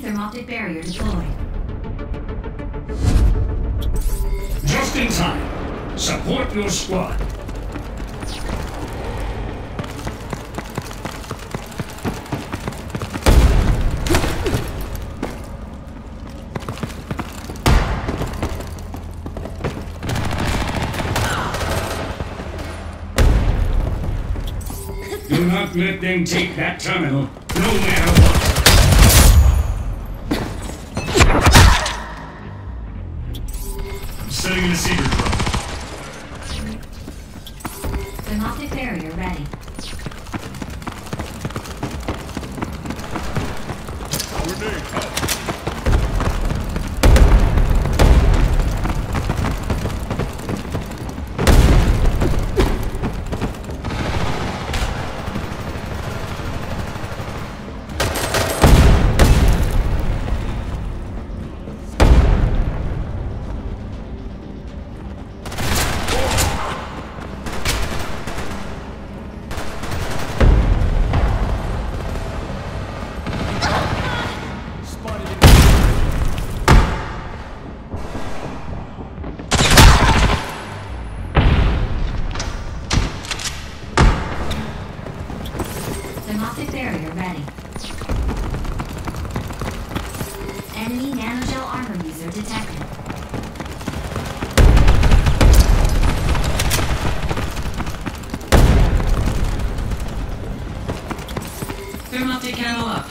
Thermoptic barrier deployed. Just in time. Support your squad. Do not let them take that terminal, no matter what.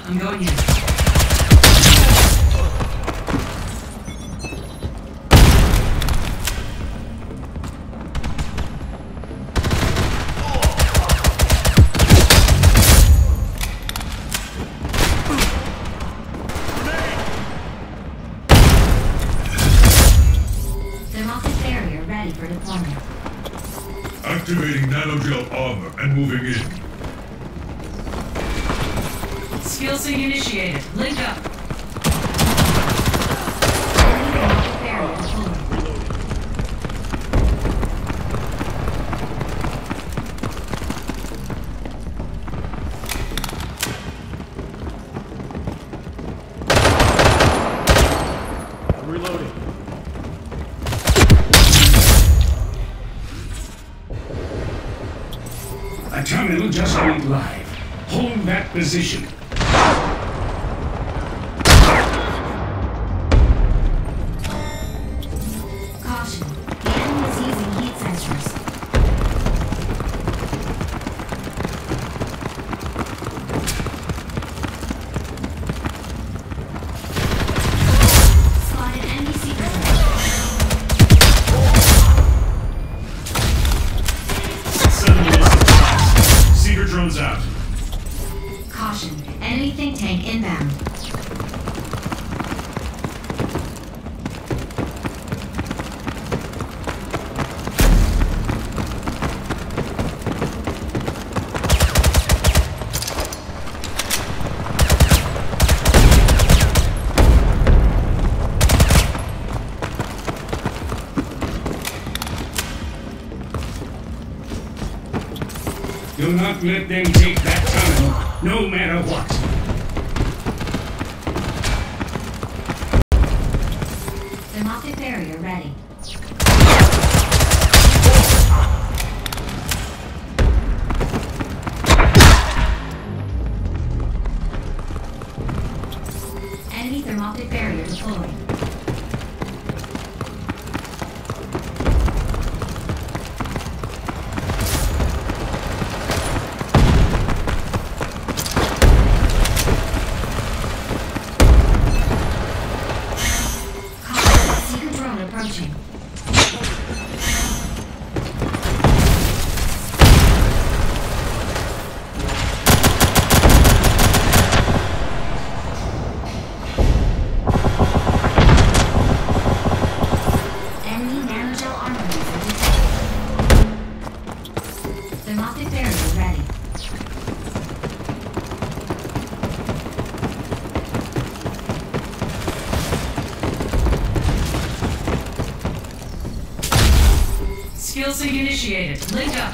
I'm going in. Thermoptic barrier ready for deployment. Activating nanogel armor and moving in. Skill sync initiated. Link up. A terminal just went live. Hold that position. Not let them take that terminal, no matter what. Barrier ready. Enemy thermoptic barrier deployed. Skill sync initiated. Link up.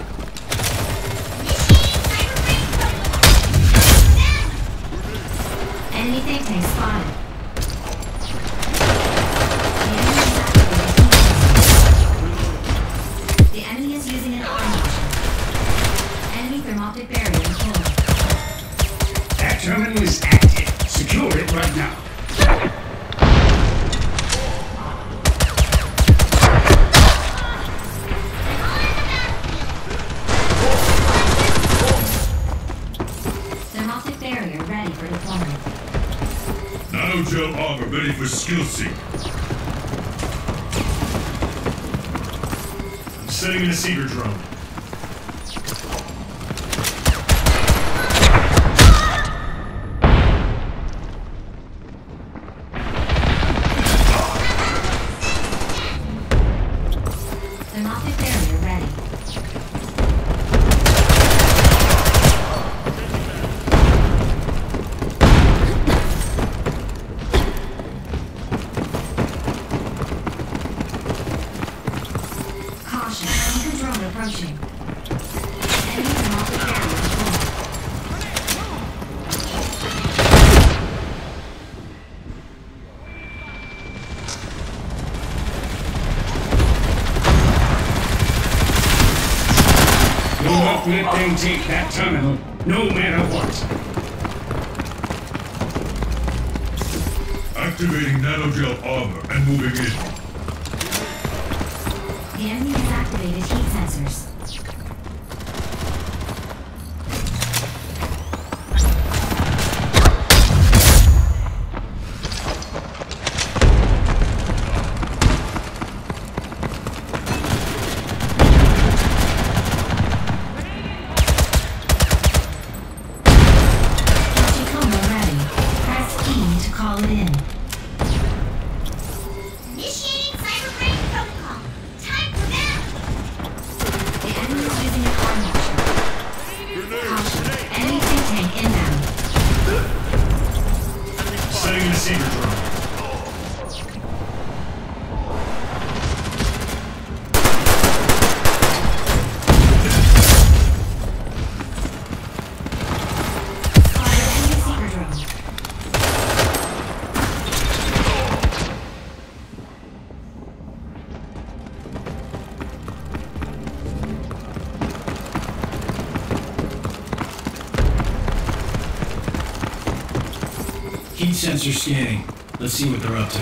Enemy think tank. Ready for skill sync. I'm setting in a seeker drone. Not take that terminal, no matter what. Activating nanogel armor and moving in. The enemy has activated heat sensors. Sensor scanning. Let's see what they're up to.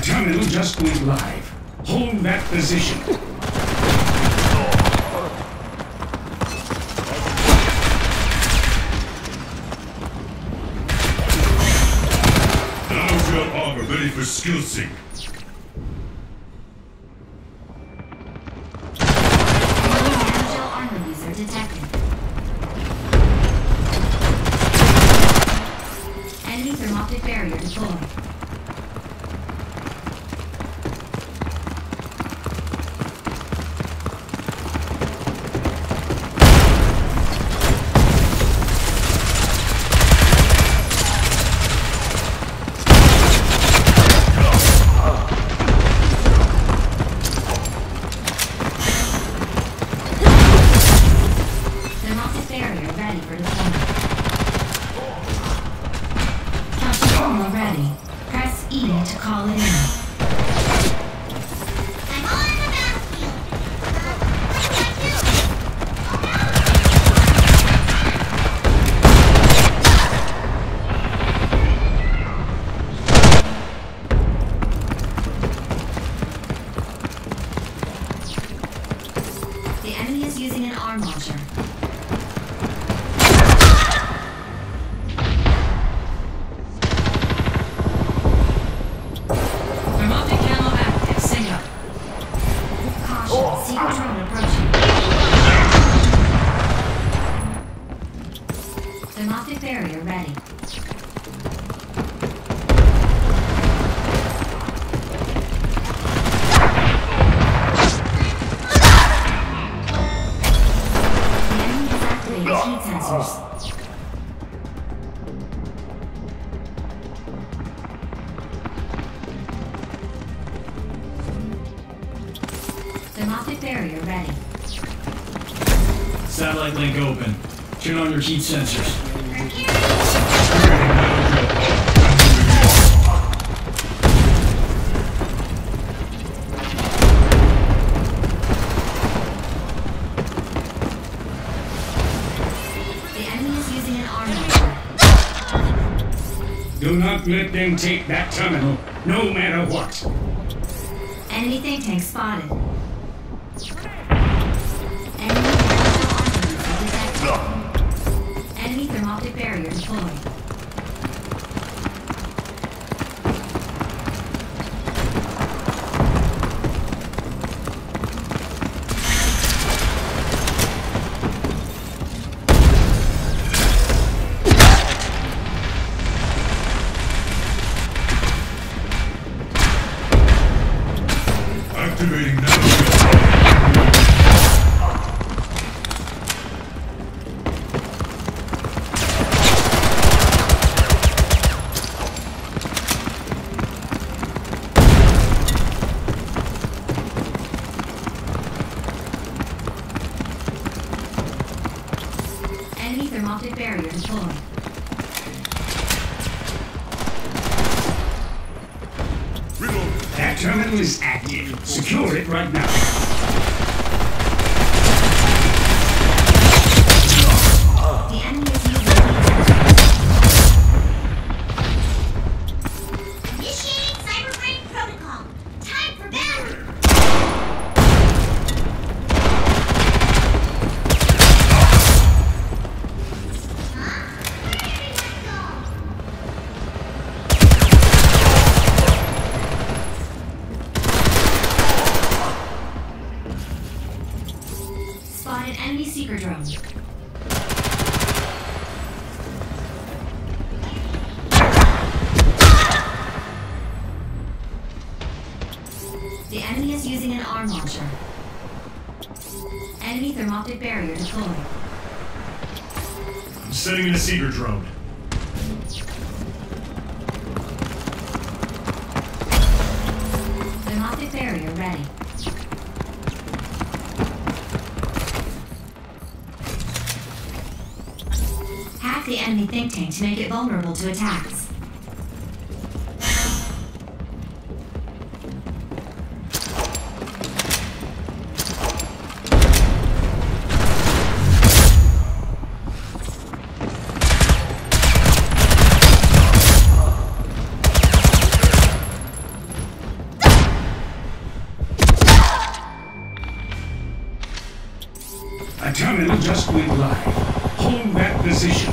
Terminal just went live. Hold that position. For skill sync. Ready. Press E to call it in. Heat sensors. Thermoptic barrier ready. Satellite link open. Turn on your heat sensors. Do not let them take that terminal, no matter what. Enemy think tank spotted. Enemy thermal detected. Enemy thermoptic barrier deployed. Barrier deployed. That terminal is active. Secure it right now. Is using an arm launcher. Enemy thermoptic barrier deployed. I'm setting in a seeker drone. Thermoptic barrier ready. Hack the enemy think tank to make it vulnerable to attacks. A terminal just went live. Hold that position.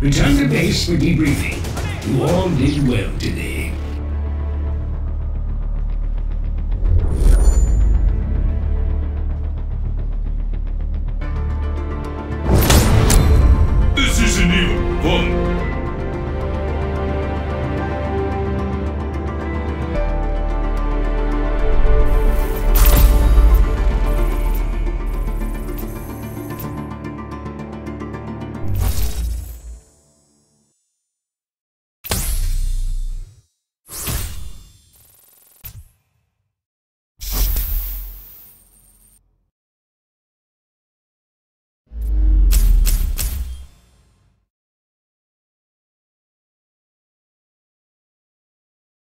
Return to base for debriefing. You all did well today.